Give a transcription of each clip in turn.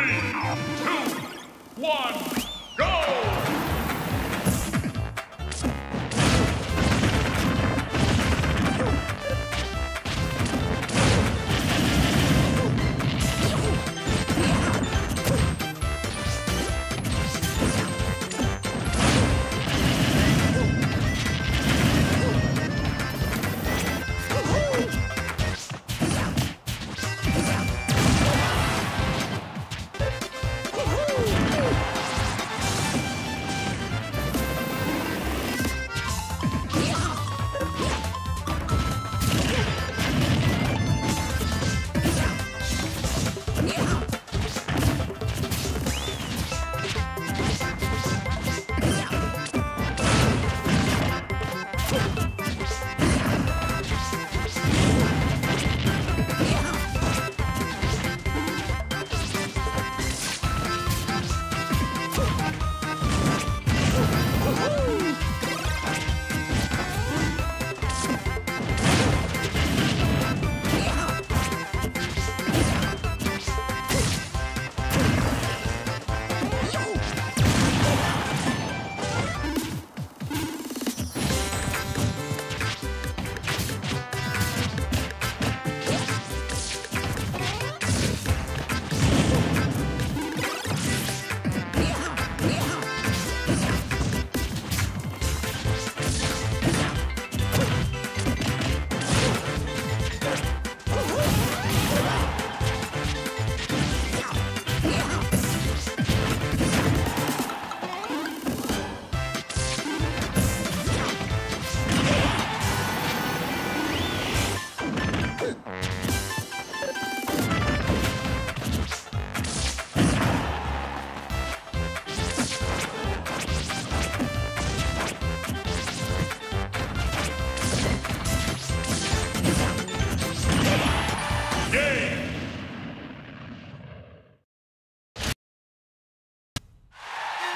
Three, two, one,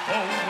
Oh.